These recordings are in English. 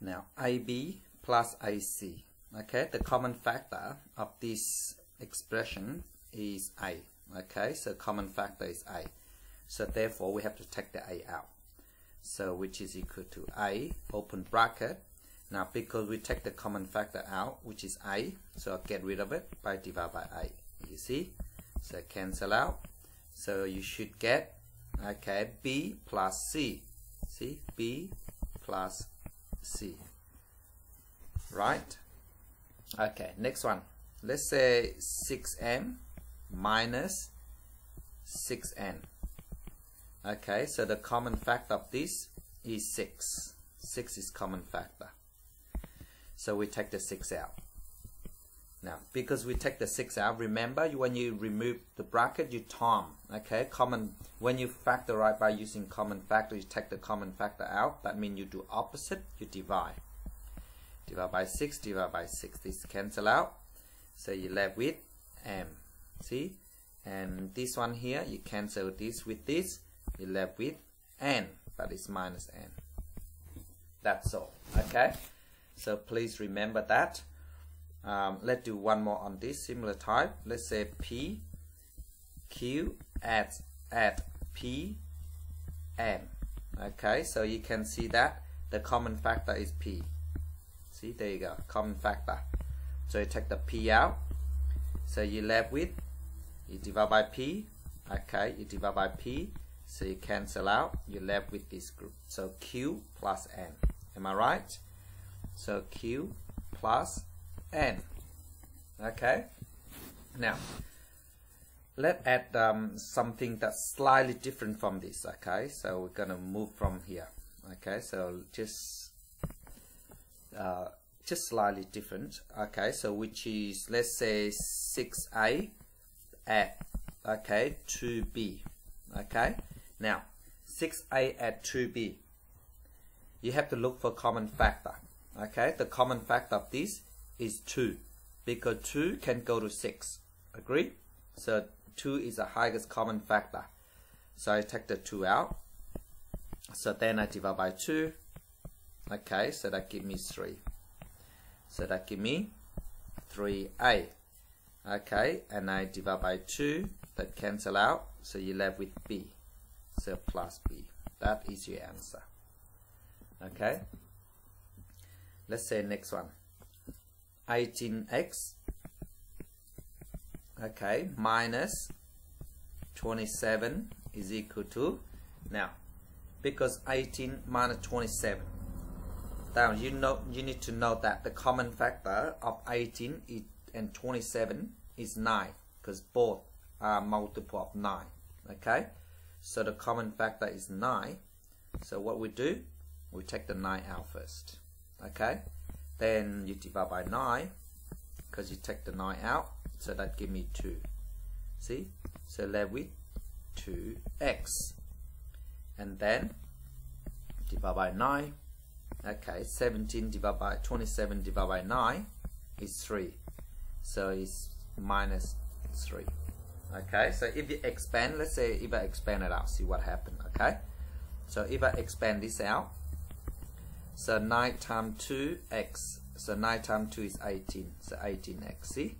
Now, AB plus AC. Okay, the common factor of this expression is A. Okay, so common factor is A. So therefore, we have to take the A out. So which is equal to A, open bracket. Now, because we take the common factor out, which is A, so I'll get rid of it by divide by A. You see? So cancel out. So you should get, okay, B plus C. See? B plus C. Right? Okay, next one. Let's say 6n minus 6n. Okay, so the common factor of this is 6. 6 is common factor. So we take the 6 out. Now, because we take the 6 out, remember when you remove the bracket, you time. Okay, common, when you factorize by using common factor, you take the common factor out. That means you do opposite, you divide. Divide by 6, divide by 6. This cancel out. So you left with m. See? And this one here, you cancel this with this. You left with n, but it's minus n. That's all. Okay? So please remember that. Um, let's do one more on this similar type. Let's say P Q at at P N. Okay, so you can see that the common factor is P. See, there you go, common factor. So you take the P out. So you left with, you divide by P. Okay, you divide by P. So you cancel out, you left with this group. So Q plus N. Am I right? So Q plus N. Okay. Now, let's add um, something that's slightly different from this. Okay, so we're gonna move from here. Okay, so just uh, just slightly different. Okay, so which is let's say 6a at okay 2b. Okay, now 6a at 2b. You have to look for common factor. Okay, the common factor of this is 2 because 2 can go to 6. Agree? So 2 is the highest common factor. So I take the 2 out. So then I divide by 2. Okay, so that gives me 3. So that gives me 3a. Okay, and I divide by 2. That cancel out. So you're left with b. So plus b. That is your answer. Okay. Let's say next one. 18x okay minus 27 is equal to now because 18 minus 27 now you know you need to know that the common factor of 18 is, and 27 is 9 because both are multiple of 9 okay? So the common factor is 9 so what we do we take the 9 out first okay then you divide by 9 because you take the 9 out so that give me 2 see? So left with 2x and then divide by 9 okay 17 divided by 27 divided by 9 is 3 so it's minus 3 okay so if you expand let's say if I expand it out see what happened okay? So if I expand this out so 9 times 2x. So 9 times 2 is 18. So 18x. See?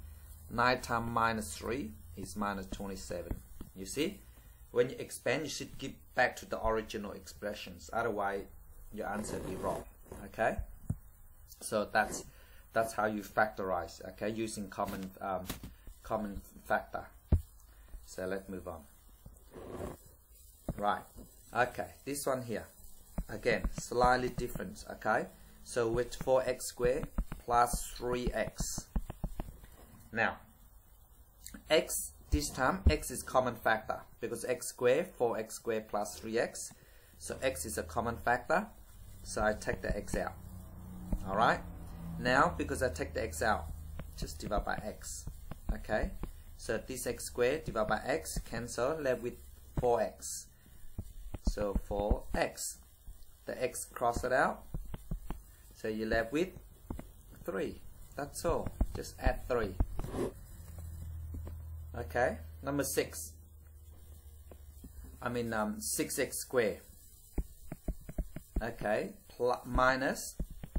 9 times minus 3 is minus 27. You see? When you expand, you should get back to the original expressions. Otherwise, your answer will be wrong. Okay? So that's that's how you factorize. Okay, using common um, common factor. So let's move on. Right. Okay, this one here again slightly different okay? So with 4x squared plus 3x now x this time x is common factor because x squared 4x squared plus 3x so x is a common factor. So I take the x out alright? Now because I take the x out just divide by x okay? So this x squared divided by x cancel left with 4x so 4x the x cross it out. So you're left with 3 that's all. Just add 3 okay number 6 I mean um, 6x squared. Okay plus minus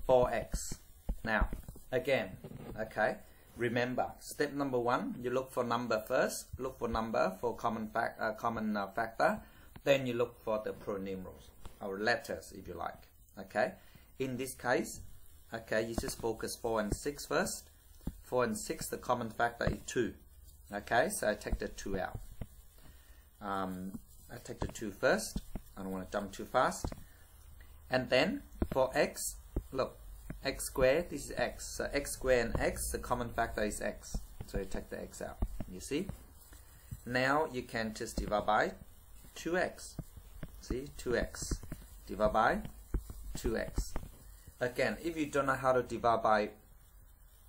4x. Now, again, okay, remember, step number one, you look for number first, look for number for common, fact, uh, common uh, factor, then you look for the pronumerals, or letters if you like, okay. In this case, okay, you just focus 4 and 6 first. 4 and 6, the common factor is 2, okay, so I take the 2 out. Um, I take the 2 first, I don't want to jump too fast. And then for x, look, x squared, this is x. So x squared and x, the common factor is x. So you take the x out. You see? Now you can just divide by 2x. See? 2x. Divide by 2x. Again, if you don't know how to divide by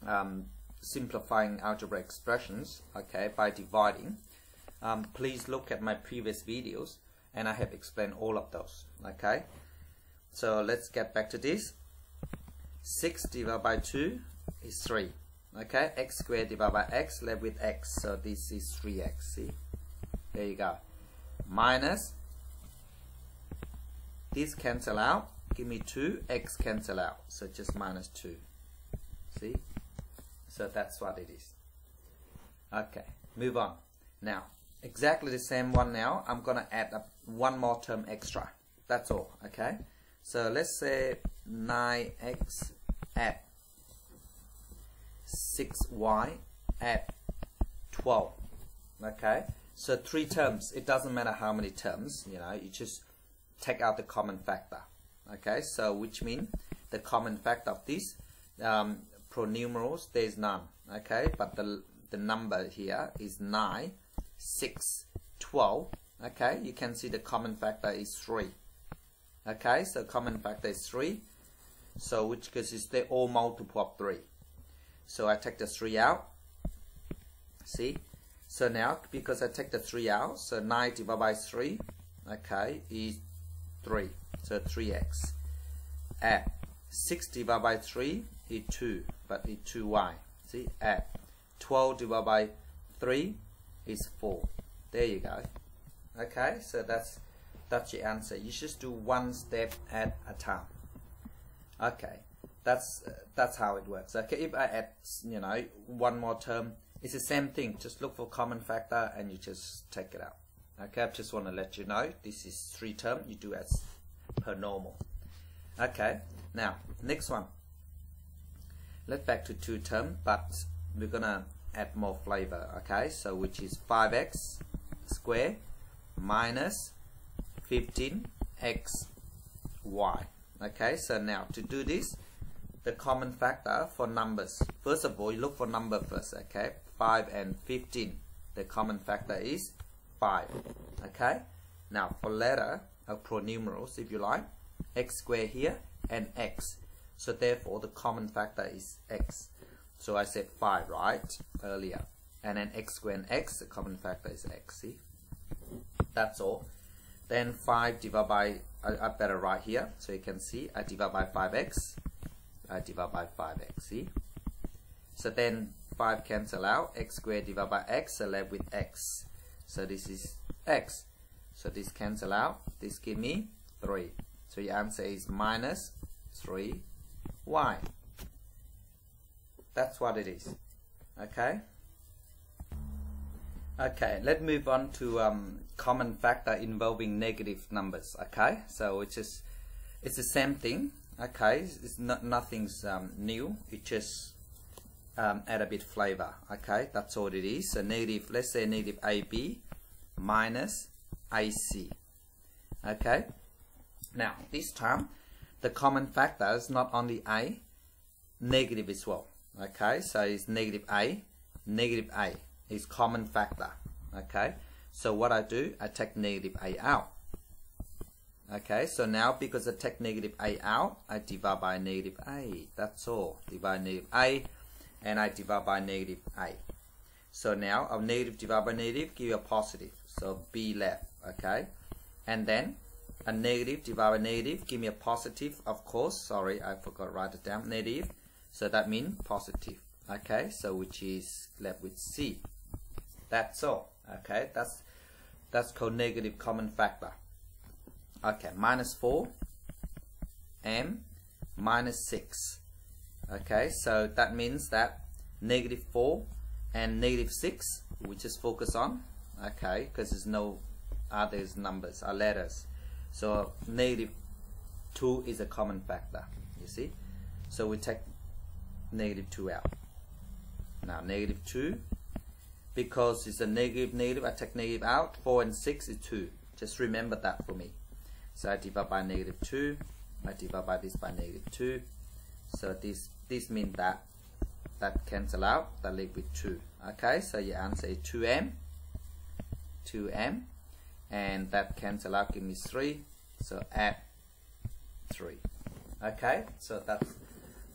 um, simplifying algebra expressions, okay, by dividing, um, please look at my previous videos and I have explained all of those, okay? So let's get back to this. 6 divided by 2 is 3. Okay, x squared divided by x left with x. So this is 3x. See? There you go. Minus. This cancel out. Give me 2. x cancel out. So just minus 2. See? So that's what it is. Okay, move on. Now, exactly the same one now. I'm going to add up one more term extra. That's all. Okay? So let's say 9x at 6y at 12. Okay, so three terms. It doesn't matter how many terms, you know, you just take out the common factor. Okay, so which means the common factor of these um, pronumerals, there is none. Okay, but the, the number here is 9, 6, 12. Okay, you can see the common factor is 3 okay so common factor is 3 so which because it's the all multiple of 3 so I take the 3 out see so now because I take the 3 out so 9 divided by 3 okay is 3 so 3x add 6 divided by 3 is 2 but it's 2y see add 12 divided by 3 is 4 there you go okay so that's that's your answer. You just do one step at a time. Okay, that's uh, that's how it works. Okay, if I add you know one more term, it's the same thing. Just look for common factor and you just take it out. Okay, I just want to let you know this is three term. You do as per normal. Okay, now next one. Let's back to two term, but we're gonna add more flavor. Okay, so which is 5x square minus 15x y okay so now to do this the common factor for numbers first of all you look for number first okay 5 and 15 the common factor is 5 okay? Now for letter of pronumerals if you like x squared here and x. So therefore the common factor is x. So I said 5 right earlier. And then x squared and x the common factor is x see? That's all. Then 5 divided by, I, I better write here so you can see. I divide by 5x. I divide by 5x, see? So then 5 cancel out, x squared divided by x, so left with x. So this is x. So this cancel out, this give me 3. So your answer is minus 3y. That's what it is. Okay? Okay, let's move on to um, common factor involving negative numbers. Okay, so it's just it's the same thing. Okay, it's not nothing's um, new. It just um, add a bit flavor. Okay, that's all it is. So negative, let's say negative AB minus AC. Okay, now this time the common factor is not only A, negative as well. Okay, so it's negative A, negative A is common factor. Okay, so what I do, I take negative a out. Okay, so now because I take negative a out, I divide by negative a. That's all. Divide negative a, and I divide by negative a. So now a negative divided by negative give you a positive. So b left. Okay, and then a negative divided by negative give me a positive. Of course, sorry, I forgot to write it down. Negative. So that means positive. Okay, so which is left with c. That's all. Okay, that's that's called negative common factor. Okay, minus 4 m minus 6 okay so that means that negative 4 and negative 6 we just focus on okay because there's no other numbers or letters. So negative 2 is a common factor you see? So we take negative 2 out. Now negative 2 because it's a negative negative I take negative out 4 and 6 is 2 just remember that for me. So I divide by negative 2 I divide by this by negative 2 so this this means that that cancel out that leave with 2 okay so your answer is 2m 2m and that cancel out give me 3 so add 3 okay so that's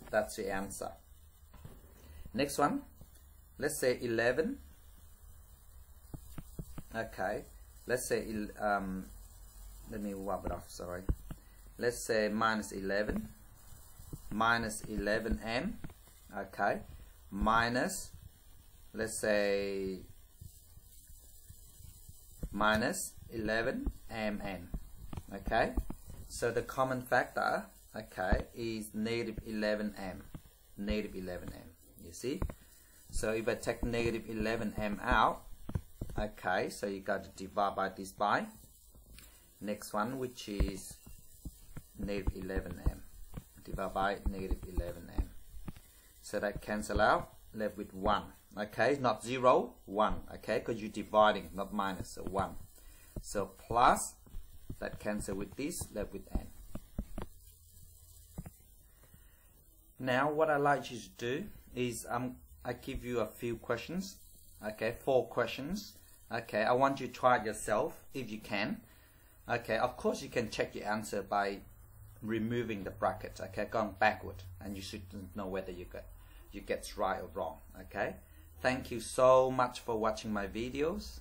that's the answer. Next one let's say 11 okay let's say um, let me wipe it off sorry. Let's say minus 11 minus 11m okay? Minus let's say minus 11mn okay? So the common factor okay is negative 11m negative 11m you see? So if I take negative 11m out okay so you got to divide by this by next one which is negative 11m divide by negative 11m so that cancel out left with 1 okay not 0 1 okay because you're dividing not minus so 1 so plus that cancel with this left with n. Now what I like you to do is um, I give you a few questions. Okay four questions. Okay I want you to try it yourself if you can. Okay of course you can check your answer by removing the bracket okay? Going backward and you shouldn't know whether you get you get right or wrong okay? Thank you so much for watching my videos